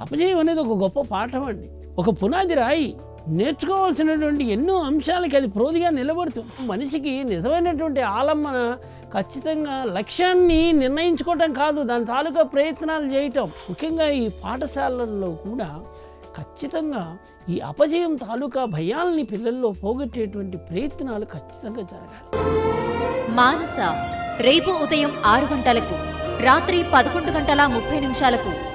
అపజయం అనేది ఒక గొప్ప పాఠం అండి. ఒక పునాది రాయి నేర్చుకోవాల్సినటువంటి ఎన్నో అంశాలకి అది ప్రోదిగా నిలబడుతుంది మనిషికి నిజమైనటువంటి ఆలంబన ఖచ్చితంగా లక్ష్యాన్ని నిర్ణయించుకోవటం కాదు దాని తాలూకా ప్రయత్నాలు చేయటం. ముఖ్యంగా ఈ పాఠశాలల్లో కూడా ఖచ్చితంగా ఈ అపజయం తాలూకా భయాల్ని పిల్లల్లో పోగొట్టేటువంటి ప్రయత్నాలు ఖచ్చితంగా జరగాలి. మానస రేపు ఉదయం ఆరు గంటలకు రాత్రి పదకొండు గంటల ముప్పై నిమిషాలకు